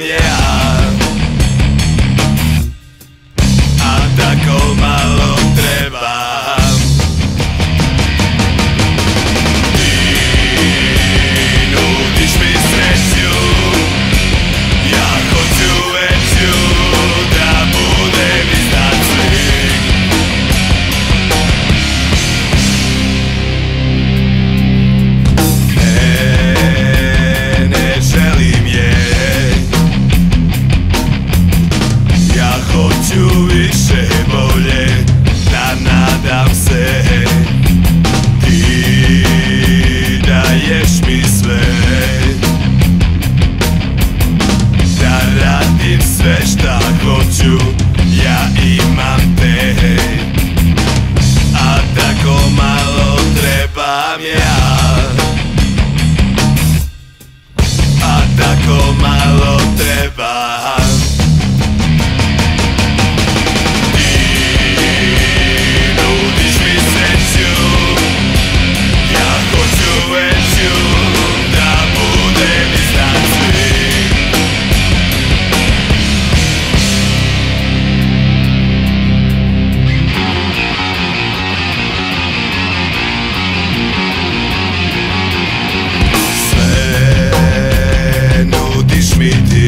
yeah. A tako malo treba me